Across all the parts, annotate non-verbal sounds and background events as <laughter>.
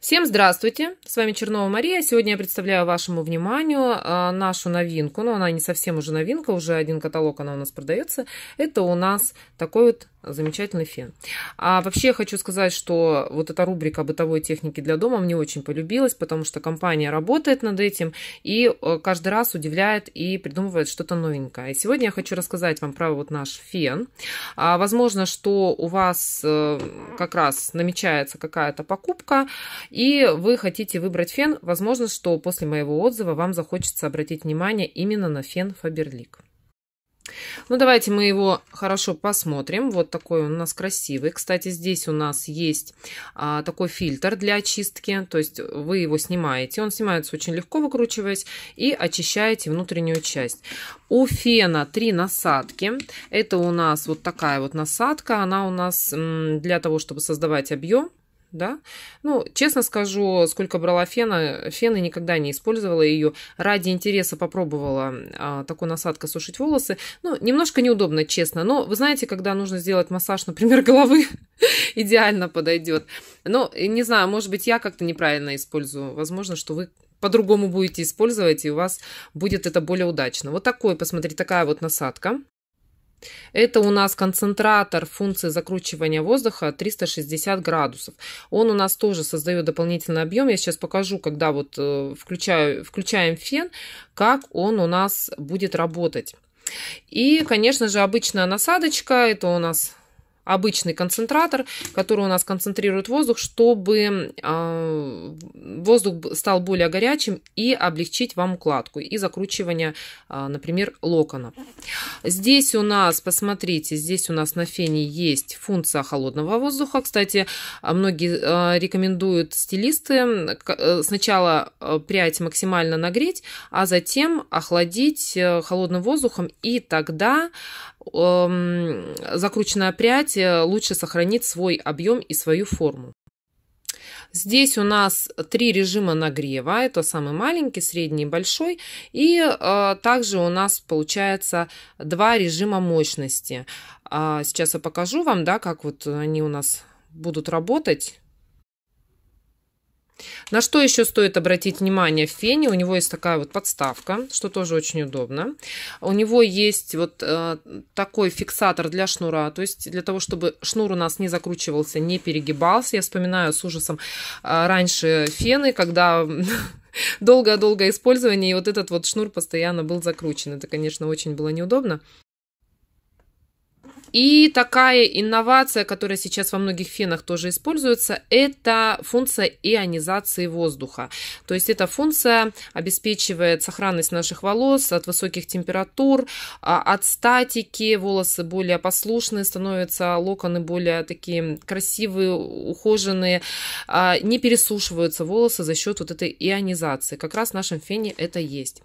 Всем здравствуйте! С вами Чернова Мария. Сегодня я представляю вашему вниманию а, нашу новинку. Но ну, она не совсем уже новинка, уже один каталог она у нас продается. Это у нас такой вот замечательный фен. А вообще я хочу сказать, что вот эта рубрика бытовой техники для дома мне очень полюбилась, потому что компания работает над этим и э, каждый раз удивляет и придумывает что-то новенькое. И сегодня я хочу рассказать вам про вот наш фен. А, возможно, что у вас э, как раз намечается какая-то покупка, и вы хотите выбрать фен, возможно, что после моего отзыва вам захочется обратить внимание именно на фен Faberlic. Ну, давайте мы его хорошо посмотрим. Вот такой он у нас красивый. Кстати, здесь у нас есть а, такой фильтр для очистки. То есть вы его снимаете. Он снимается очень легко, выкручиваясь, и очищаете внутреннюю часть. У фена три насадки. Это у нас вот такая вот насадка. Она у нас для того, чтобы создавать объем да. Ну, честно скажу, сколько брала фена, фены никогда не использовала ее. Ради интереса попробовала а, такой насадкой сушить волосы. Ну, немножко неудобно, честно. Но вы знаете, когда нужно сделать массаж, например, <laughs> головы, идеально подойдет. Но, не знаю, может быть, я как-то неправильно использую. Возможно, что вы по-другому будете использовать, и у вас будет это более удачно. Вот такой, посмотрите, такая вот насадка. Это у нас концентратор функции закручивания воздуха 360 градусов. Он у нас тоже создает дополнительный объем. Я сейчас покажу, когда вот э, включаю, включаем фен, как он у нас будет работать. И, конечно же, обычная насадочка. Это у нас обычный концентратор, который у нас концентрирует воздух, чтобы а, воздух стал более горячим и облегчить вам укладку и закручивание, а, например, локонов. Здесь у нас, посмотрите, здесь у нас на фене есть функция холодного воздуха. Кстати, многие а, рекомендуют стилисты э, сначала э, прядь максимально нагреть, а затем охладить э, холодным воздухом, и тогда Эм, закрученная прядь э, лучше сохранит свой объем и свою форму. Здесь у нас три режима нагрева. Это самый маленький, средний и большой. И э, также у нас получается два режима мощности. А сейчас я покажу вам, да, как вот они у нас будут работать. На что еще стоит обратить внимание в фене? У него есть такая вот подставка, что тоже очень удобно. У него есть вот э, такой фиксатор для шнура, то есть для того, чтобы шнур у нас не закручивался, не перегибался. Я вспоминаю с ужасом э, раньше фены, когда <laughs> долгое-долгое использование, и вот этот вот шнур постоянно был закручен. Это, конечно, очень было неудобно. И такая инновация, которая сейчас во многих фенах тоже используется, это функция ионизации воздуха. То есть эта функция обеспечивает сохранность наших волос от высоких температур, а, от статики, волосы более послушные становятся, локоны более такие красивые, ухоженные, а, не пересушиваются волосы за счет вот этой ионизации. Как раз в нашем фене это есть.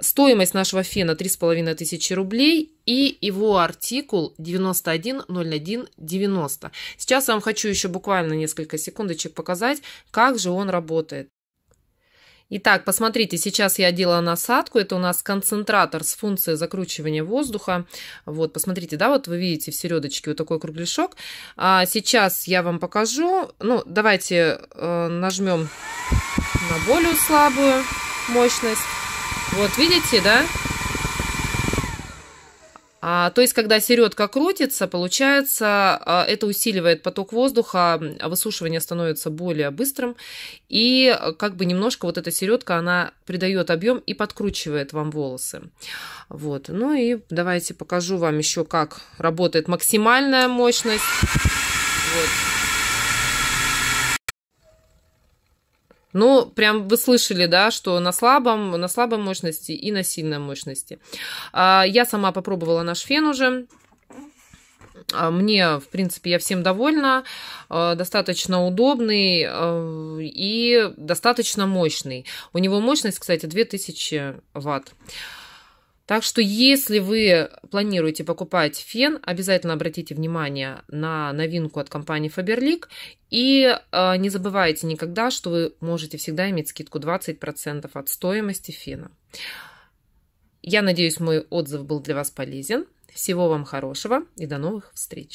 Стоимость нашего фена 3500 рублей и его артикул 910190. Сейчас я вам хочу еще буквально несколько секундочек показать, как же он работает. Итак, посмотрите, сейчас я делала насадку. Это у нас концентратор с функцией закручивания воздуха. Вот, посмотрите, да, вот вы видите в середочке вот такой кругляшок. А сейчас я вам покажу. Ну, давайте э, нажмем на более слабую мощность. Вот, видите, да? А, то есть, когда середка крутится, получается, а, это усиливает поток воздуха, высушивание становится более быстрым, и как бы немножко вот эта середка, она придает объем и подкручивает вам волосы. Вот. Ну и давайте покажу вам еще, как работает максимальная мощность. Вот. Ну, прям вы слышали, да, что на слабом, на слабой мощности и на сильной мощности. А, я сама попробовала наш фен уже. А, мне, в принципе, я всем довольна. А, достаточно удобный и достаточно мощный. У него мощность, кстати, 2000 ватт. Так что, если вы планируете покупать фен, обязательно обратите внимание на новинку от компании Faberlic и э, не забывайте никогда, что вы можете всегда иметь скидку 20% от стоимости фена. Я надеюсь, мой отзыв был для вас полезен. Всего вам хорошего и до новых встреч!